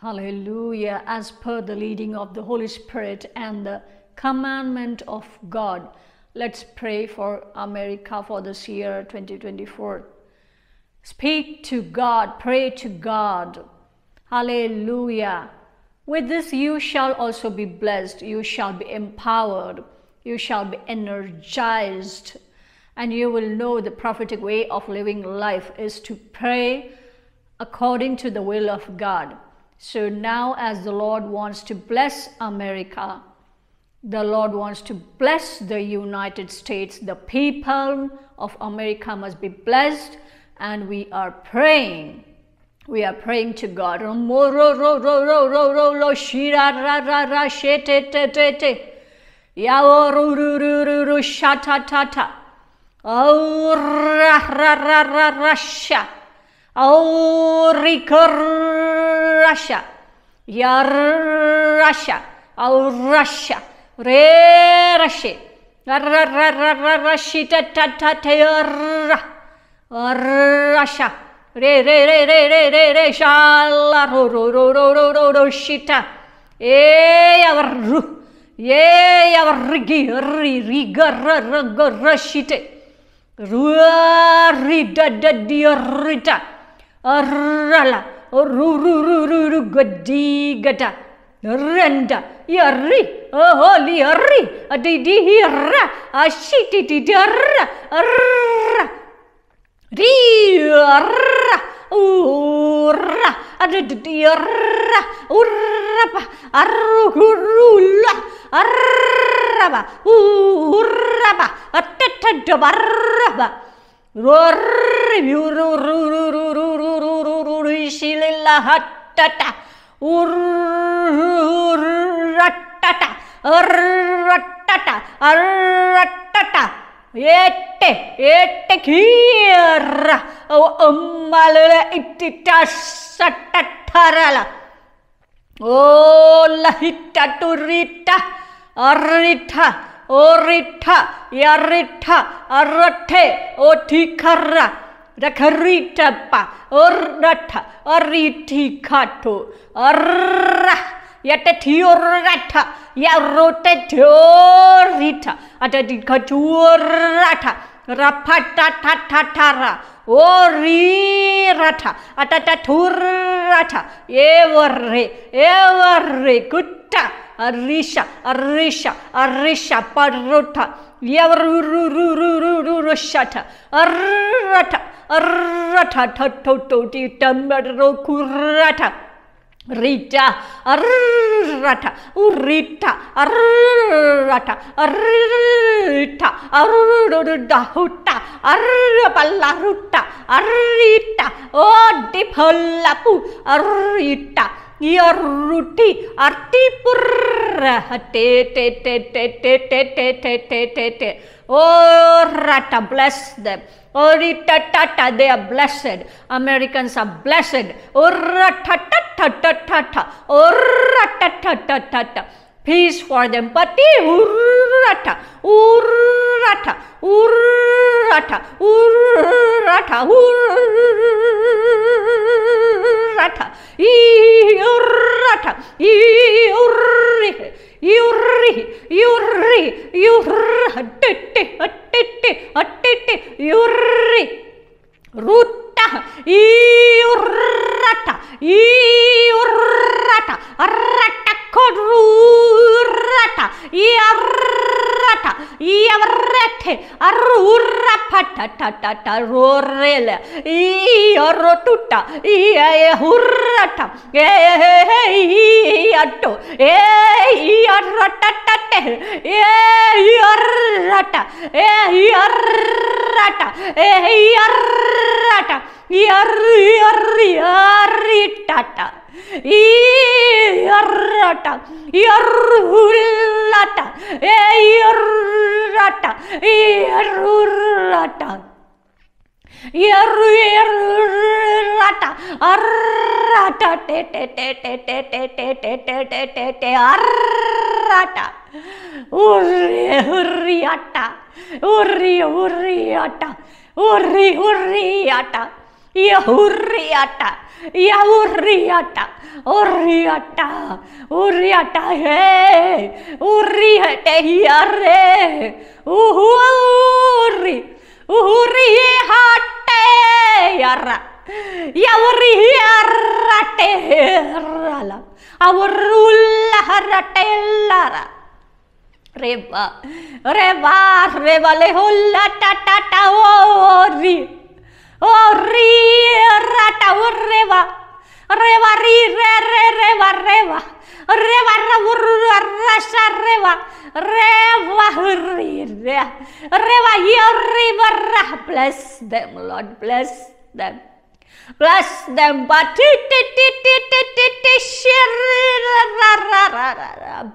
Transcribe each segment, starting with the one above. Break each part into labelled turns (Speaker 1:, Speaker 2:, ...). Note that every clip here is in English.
Speaker 1: Hallelujah. As per the leading of the Holy Spirit and the commandment of God, let's pray for America for this year 2024. Speak to God, pray to God. Hallelujah. With this, you shall also be blessed, you shall be empowered, you shall be energized, and you will know the prophetic way of living life is to pray according to the will of God. So now, as the Lord wants to bless America, the Lord wants to bless the United States, the people of America must be blessed, and we are praying. We are praying to God. Oh, Russia. Yar Russia. Oh Russia. Re Russia. Russia. Russia. Re re re re re re re shala ro ro ro ro ro ro ro shita. E yavar ye yavar gi ri ri ga ra ra ga ra shite. Ruarida da diarita. Arala. और रू रू री र ऊर अडी উড়ুইশিলিল্লাহাট্টাটা উর্রাট্টাটা অর্রাট্টাটা অর্রাট্টাটা എട്ട് എട്ട് കീറ ഒമ്മല ഇട്ടിട്ട സട്ടറല ഓ ലഹിറ്റ ടുറിട്ട അറിട്ട ഓറിട്ട എറിട്ട അറട്ടെ ഓ ഠിക്കറ रखरी टप्पा और रठ अरी ठी खाठो अर यट ठी और रठ या रोटे थोर रीठा अट दिख चूर रठा रफा टा ठा ठा ठा रा ओ री रठ अट टा थूर रठा ए वर रे ए वर रे कुट्टा, अरिशा अरिशा अरिशा रु रु रु रु रु रु रु रु रु रु Rata Rita, rata, rita, rata, rita, aruda, huta, arabala, ruta, arita, oh, dip, hulapu, arita, your ruti, artipur, te, te, te, te, te, te, te, te, te, te, te. Oh rata bless them. Oh rita tata they are blessed. Americans are blessed. Oh rata tata tata tata Oh rata tata tata Peace for them. Pati urrata urrata urrata urrata urrata iurrata iurri yuri yuri atte atte atte atte yuri rutta iurata iurata rata kodurata iurata rata, yavrete, arura patatata, rorele, yorotuta, yehurata, yato, yoratatate, yorata, yorata, yorata, yorata, yorata, iarrata iarrullata iarrata iarrullata iarrullata arrata te te te te te te te te te te te te arrata urri urriata urri urriata urri urriata यहुर्रियाटा यहुर्रियाटा, उर्रियाटा उर्रियाटा है उर्री हटे here रे उहुरी उहुरी ये हटे यारा यहुरी here रटे राला रे बा रे बा रे वाले हुल्ला, टा टा ओ री Ori. Ori, Rata, Reva, Reva, Ri, Re, Re, Reva, Reva, Reva, Ravurra, Rasa, Reva, Reva, Ri, Reva, Yoriva, bless them, Lord, bless them. Bless them, but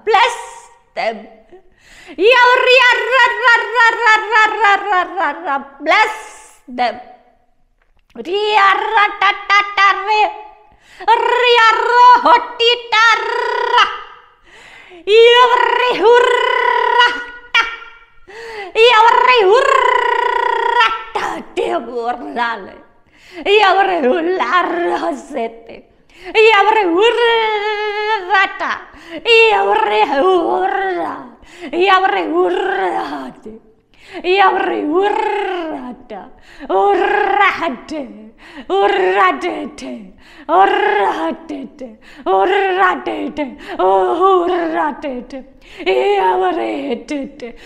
Speaker 1: bless them. Bless them. Iavrei urrate. Iavrei urrate. Riaratatare. Riarohotitara. Yavrihurrata. Yavrihurrata. Devorale. Yavrihullarosete. Yavrihurrata. Yavrihurra. Yavrihurrate. Yavrihurrata. Urrate. Urratete. Urratete. Urratete. Urratete. Yavretete.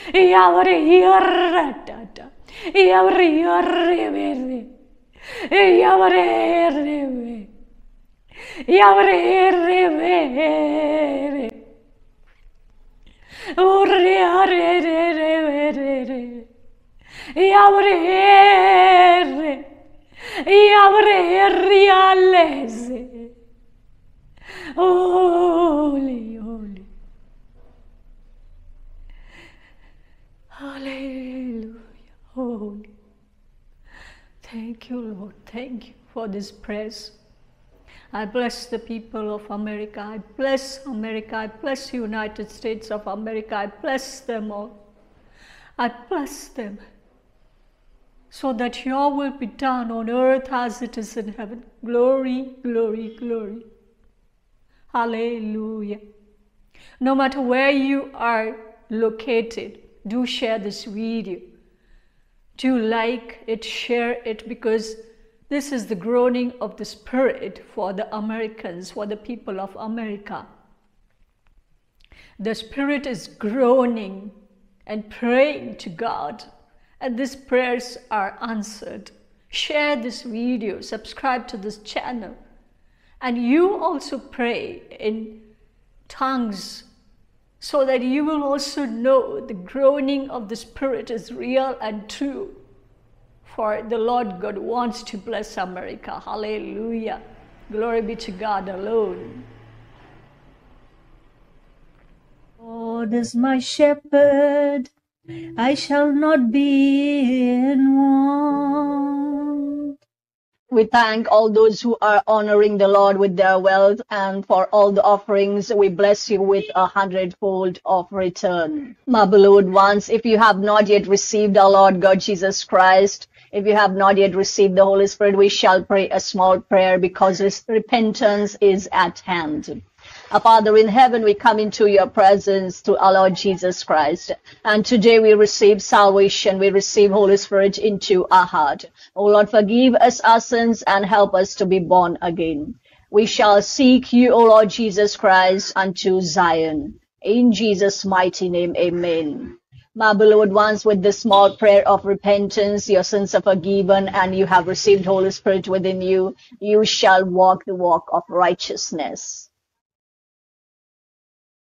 Speaker 1: Yavrihurratata. Yavrihurrevere. Yavrihurreve. Yavrihurrevere. Urriarererevere. Yavrihurre. Yavrihurrialese. Holy, holy. Hallelujah. Holy. Thank you, Lord. Thank you for this praise. I bless the people of America. I bless America. I bless United States of America. I bless them all. I bless them so that your will be done on earth as it is in heaven. Glory, glory, glory. Hallelujah. No matter where you are located, do share this video. Do like it, share it, because this is the groaning of the Spirit for the Americans, for the people of America. The Spirit is groaning and praying to God, and these prayers are answered. Share this video, subscribe to this channel, and you also pray in tongues so that you will also know the groaning of the Spirit is real and true. For the Lord God wants to bless America. Hallelujah. Glory be to God alone. God is my shepherd, I shall not be in want.
Speaker 2: We thank all those who are honoring the Lord with their wealth and for all the offerings. We bless you with a hundredfold of return. My beloved ones, if you have not yet received our Lord God Jesus Christ, if you have not yet received the Holy Spirit, we shall pray a small prayer because repentance is at hand. Our Father in heaven, we come into your presence to our Lord Jesus Christ. And today we receive salvation. We receive Holy Spirit into our heart. Oh Lord, forgive us our sins and help us to be born again. We shall seek you, O Lord Jesus Christ, unto Zion. In Jesus' mighty name, amen. My beloved ones, with this small prayer of repentance, your sins are forgiven and you have received Holy Spirit within you, you shall walk the walk of righteousness.